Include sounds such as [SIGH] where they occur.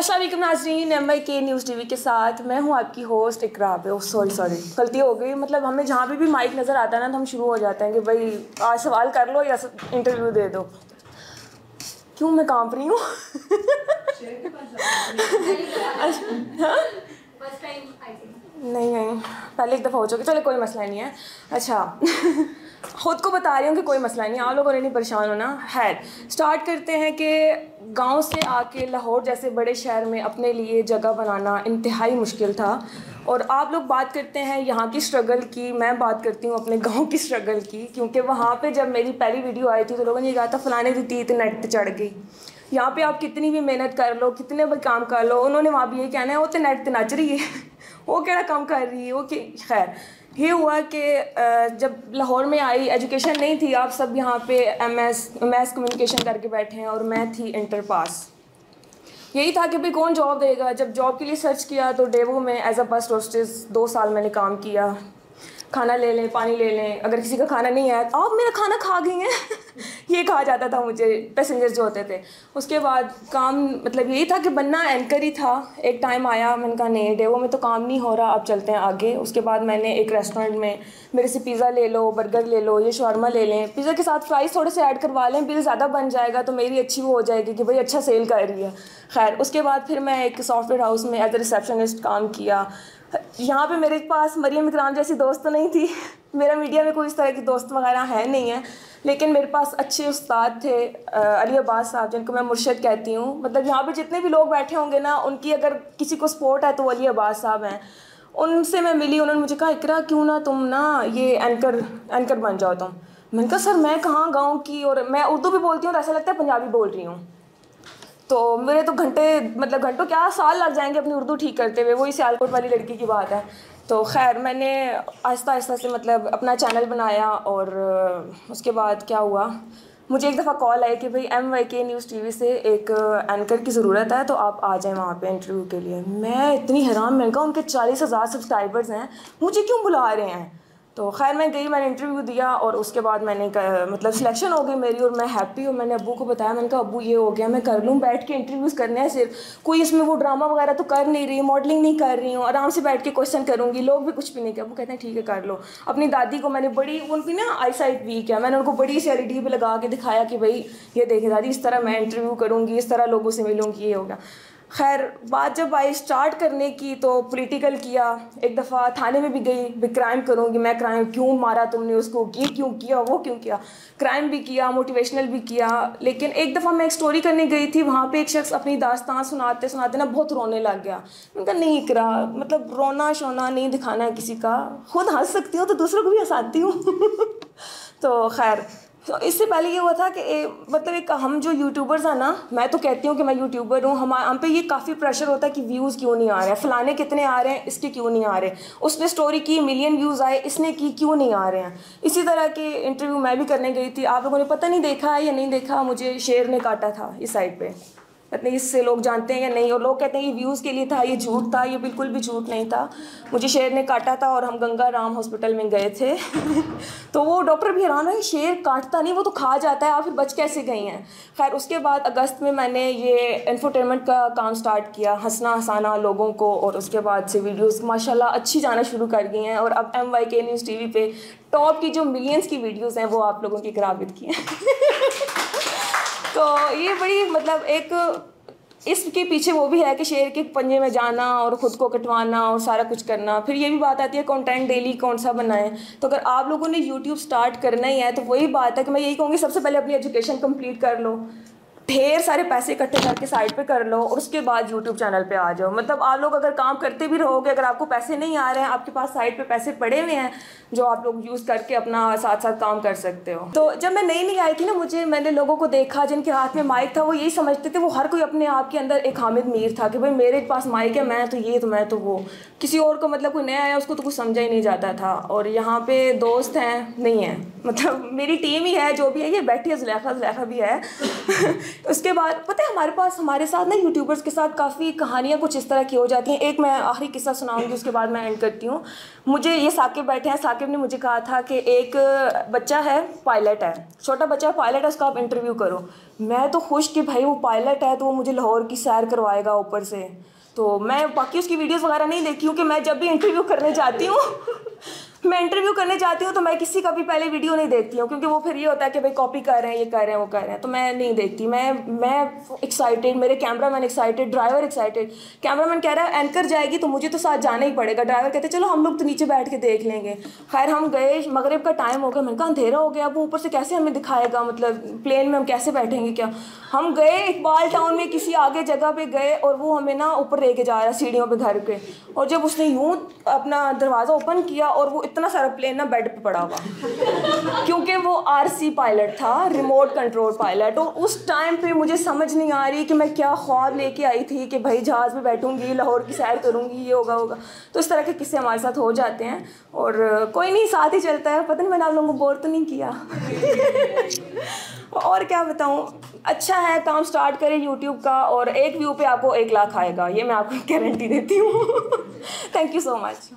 असल नाजरीन एम आई के न्यूज़ टीवी के साथ मैं हूँ आपकी होस्ट इकराब। सॉरी सॉरी गलती हो गई। मतलब हमें जहाँ पे भी माइक नज़र आता है ना तो हम शुरू हो जाते हैं कि भाई आज सवाल कर लो या इंटरव्यू दे दो। क्यों मैं काँप रही हूँ? [LAUGHS] [LAUGHS] नहीं नहीं। पहले एक दफ़ा हो चुकी चलो कोई मसला नहीं है। अच्छा। [LAUGHS] ख़ुद को बता रही हूँ कि कोई मसला नहीं आप लोगों ने नहीं परेशान होना। है स्टार्ट करते हैं कि गाँव से आके लाहौर जैसे बड़े शहर में अपने लिए जगह बनाना इंतहाई मुश्किल था। और आप लोग बात करते हैं यहाँ की स्ट्रगल की। मैं बात करती हूँ अपने गाँव की स्ट्रगल की, क्योंकि वहाँ पे जब मेरी पहली वीडियो आई थी तो लोगों ने कहा था, फलाने दी थी नेट चढ़ गई। यहाँ पे आप कितनी भी मेहनत कर लो, कितने भी काम कर लो, उन्होंने वहाँ भी ये कहना है, वो तो नेट तो नच रही है। [LAUGHS] वो क्या काम कर रही है? वो खैर ये हुआ कि जब लाहौर में आई एजुकेशन नहीं थी, आप सब यहाँ पे एम एस मैथ कम्युनिकेशन करके बैठे हैं और मैं थी इंटर पास यही था कि भाई कौन जॉब देगा? जब जॉब के लिए सर्च किया तो डेवो में एज अ बस होस्टेस दो साल मैंने काम किया। खाना ले लें, पानी ले लें। अगर किसी का खाना नहीं आया तो आप मेरा खाना खा गई हैं। [LAUGHS] ये कहा जाता था मुझे पैसेंजर्स जो होते थे। उसके बाद काम मतलब यही था कि बनना एंकर ही था। एक टाइम आया, मैंने कहा, नहीं, डेवो में तो काम नहीं हो रहा, अब चलते हैं आगे। उसके बाद मैंने एक रेस्टोरेंट में, मेरे से पिज़्ज़ा ले लो बर्गर ले लो, ये शर्मा ले लें। पिज़्ज़ा के साथ फ्राइज़ थोड़े से ऐड करवा लें बिल ज़्यादा बन जाएगा तो मेरी अच्छी वो हो जाएगी कि भाई अच्छा सेल कर रही है। खैर, उसके बाद फिर मैं एक सॉफ्टवेयर हाउस में एज ए रिसेप्शनिस्ट काम किया। यहाँ पे मेरे पास मरियम इकराम जैसी दोस्त तो नहीं थी। [LAUGHS] मेरा मीडिया में कोई इस तरह की दोस्त वगैरह है नहीं है। लेकिन मेरे पास अच्छे उस्ताद थे अली अब्बास साहब, जिनको मैं मुर्शद कहती हूँ। मतलब यहाँ पर जितने भी लोग बैठे होंगे ना, उनकी अगर किसी को सपोर्ट है तो वो अली अब्बास साहब हैं। उनसे मैं मिली, उन्होंने मुझे कहा, इकरा, क्यों ना तुम ना ये एंकर एंकर बन जाओ तुम? मैंने कहा, सर, मैं कहाँ गाँव की? और मैं उर्दू भी बोलती हूँ तो ऐसा लगता है पंजाबी बोल रही हूँ। तो मेरे तो घंटे मतलब घंटों, क्या साल लग जाएँगे अपनी उर्दू ठीक करते हुए? वही सियालकोट वाली लड़की की बात है। तो खैर, मैंने आहिस्ता आहिस्ता से मतलब अपना चैनल बनाया और उसके बाद क्या हुआ? मुझे एक दफ़ा कॉल आई कि भाई M Y K news T V से एक एंकर की ज़रूरत है तो आप आ जाएँ वहाँ पे इंटरव्यू के लिए। मैं इतनी हैरान, मैंने कहा उनके चालीस हज़ार सब्सक्राइबर्स हैं, मुझे क्यों बुला रहे हैं? तो खैर, मैं गई, मैंने इंटरव्यू दिया और उसके बाद मैंने मतलब सिलेक्शन हो गई मेरी और मैं हैप्पी हूँ। मैंने अबू को बताया, मैंने कहा, अबू, ये हो गया, मैं कर लूँ, बैठ के इंटरव्यूज़ करने हैं सिर्फ़। कोई इसमें वो ड्रामा वगैरह तो कर नहीं रही मॉडलिंग नहीं कर रही हूँ। आराम से बैठ के क्वेश्चन करूँगी, लोग भी कुछ भी नहीं किया। वो कहते हैं, ठीक है, कर लो। अपनी दादी को मैंने बड़ी, उनकी ना आई साइट वीक है। मैंने उनको बड़ी सी एल ई लगा के दिखाया कि भाई, ये देखे दादी, इस तरह मैं इंटरव्यू करूँगी, इस तरह लोगों से मिलूँगी, ये होगा खैर, बात जब आई स्टार्ट करने की तो पॉलिटिकल किया। एक दफ़ा थाने में भी गई भी क्राइम करूँगी, मैं क्राइम क्यों मारा तुमने उसको? ये क्यों किया, वो क्यों किया? क्राइम भी किया मोटिवेशनल भी किया, लेकिन एक दफ़ा मैं एक स्टोरी करने गई थी, वहाँ पे एक शख्स अपनी दास्तान सुनाते सुनाते ना बहुत रोने लग गया। उनका नहीं करा मतलब रोना शोना नहीं दिखाना है किसी का। खुद हंस सकती हूँ तो दूसरों को भी हंसाती हूँ। [LAUGHS] तो खैर तो इससे पहले ये हुआ था कि ए, मतलब एक हम जो यूट्यूबर्स हैं ना मैं तो कहती हूँ कि मैं यूट्यूबर हूँ हम हम पे ये काफ़ी प्रेशर होता है कि व्यूज़ क्यों नहीं आ रहे हैं? फलाने कितने आ रहे हैं इसके क्यों नहीं आ रहे? उसने स्टोरी की मिलियन व्यूज़ आए इसने की क्यों नहीं आ रहे हैं? इसी तरह के इंटरव्यू मैं भी करने गई थी। आप लोगों ने पता नहीं देखा है या नहीं देखा मुझे शेर ने काटा था इस साइड पर पता इससे लोग जानते हैं या नहीं, और लोग कहते हैं ये व्यूज़ के लिए था, ये झूठ था, ये बिल्कुल भी झूठ नहीं था। मुझे शेर ने काटा था और हम गंगा राम हॉस्पिटल में गए थे। [LAUGHS] तो वो डॉक्टर भी हैरान है शेर काटता नहीं, वो तो खा जाता है, आप फिर बच कैसे गई हैं? खैर, उसके बाद अगस्त में मैंने ये इन्फोटेनमेंट का काम स्टार्ट किया, हंसना हंसाना लोगों को, और उसके बाद से वीडियोज़ माशाल्लाह अच्छी जाना शुरू कर गई हैं, और अब M Y K news T V पे टॉप की जो मिलियंस की वीडियोज़ हैं, वो आप लोगों की कराबित की हैं। [LAUGHS] तो ये बड़ी मतलब एक इसके पीछे वो भी है कि शेर के पंजे में जाना और ख़ुद को कटवाना और सारा कुछ करना। फिर ये भी बात आती है कंटेंट डेली कौन सा बनाएँ तो अगर आप लोगों ने यूट्यूब स्टार्ट करना ही है तो वही बात है कि मैं यही कहूँगी, सबसे पहले अपनी एजुकेशन कंप्लीट कर लो। ढेर सारे पैसे इकट्ठे करके साइड पे कर लो और उसके बाद यूट्यूब चैनल पे आ जाओ। मतलब आप लोग अगर काम करते भी रहोगे, अगर आपको पैसे नहीं आ रहे हैं, आपके पास साइड पे पैसे पड़े हुए हैं, जो आप लोग यूज़ करके अपना साथ साथ काम कर सकते हो। तो जब मैं नई नई आई थी ना, मुझे, मैंने लोगों को देखा, जिनके हाथ में माइक था, वो यही समझते थे, वो हर कोई अपने आप के अंदर एक हामिद मीर था कि भाई, मेरे पास माइक है, मैं तो ये तो मैं तो वो। किसी और को मतलब कोई नया आया, उसको तो कुछ समझा ही नहीं जाता था। और यहाँ पे दोस्त हैं, नहीं है। मतलब मेरी टीम ही है, जो भी है, ये बैठी है, जुलेखा जुलेखा भी है। उसके बाद, पता है हमारे पास, हमारे साथ ना यूट्यूबर्स के साथ काफ़ी कहानियाँ कुछ इस तरह की हो जाती हैं। एक मैं आखिरी किस्सा सुनाऊँगी, उसके बाद मैं एंड करती हूँ। मुझे ये साकिब बैठे हैं। साकिब ने मुझे कहा था कि एक बच्चा है पायलट है। छोटा बच्चा पायलट है, उसका आप इंटरव्यू करो। मैं तो खुश कि भाई वो पायलट है तो वो मुझे लाहौर की सैर करवाएगा ऊपर से। तो मैं बाकी उसकी वीडियोस वगैरह नहीं देखती हूँ कि मैं जब भी इंटरव्यू करने जाती हूँ मैं इंटरव्यू करने जाती हूँ तो मैं किसी का भी पहले वीडियो नहीं देखती हूँ, क्योंकि वो फिर ये होता है कि भाई कॉपी कर रहे हैं, ये कर रहे हैं, वो कर रहे हैं। तो मैं नहीं देखती। मैं मैं एक्साइटेड मेरे cameraman excited driver excited cameraman कह रहा है एंकर जाएगी तो मुझे तो साथ जाना ही पड़ेगा। ड्राइवर कहते, चलो, हम लोग तो नीचे बैठ के देख लेंगे। खैर, हम गए, मगरब का टाइम हो गया। मैंने कहा, अंधेरा हो गया। वो ऊपर से कैसे हमें दिखाएगा? मतलब प्लेन में हम कैसे बैठेंगे क्या? हम गए इकबाल टाउन में, किसी आगे जगह पे गए और वो हमें ना ऊपर लेके जा रहा सीढ़ियों पे घर के और जब उसने यूँ अपना दरवाज़ा ओपन किया और वो इतना सारा प्लेन ना बेड पे पड़ा हुआ। क्योंकि वो आरसी पायलट था रिमोट कंट्रोल पायलट और उस टाइम पे मुझे समझ नहीं आ रही कि मैं क्या ख्वाब लेके आई थी कि भाई जहाज़ में बैठूँगी, लाहौर की सैर करूँगी, ये होगा होगा। तो इस तरह के किस्से हमारे साथ हो जाते हैं, और कोई नहीं, साथ ही चलता है। पता नहीं, मैंने आप लोगों को बोर तो नहीं किया। [LAUGHS] और क्या बताऊँ अच्छा है, काम स्टार्ट करें यूट्यूब का, और एक व्यू पे आपको एक लाख आएगा। ये मैं आपको गारंटी देती हूँ। Thank you so much